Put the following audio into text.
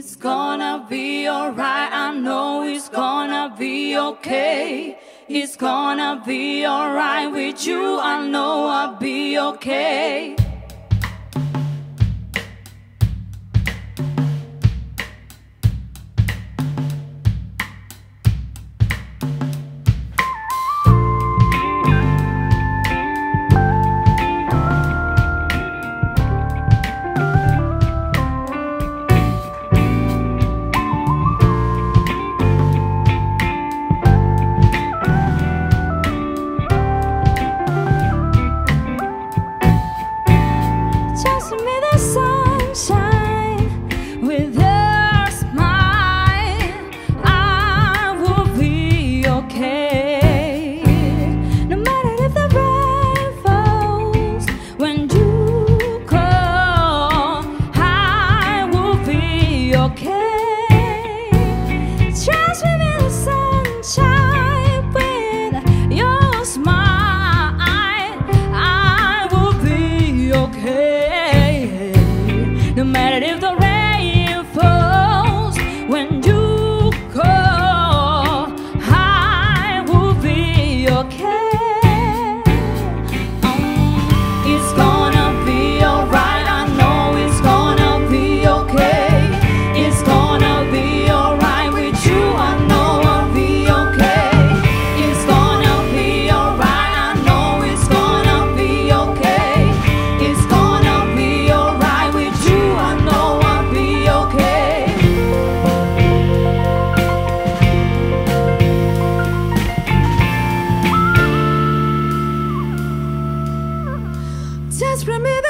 it's gonna be alright. I know it's gonna be okay. It's gonna be alright with you. I know I'll be okay. seas remedio.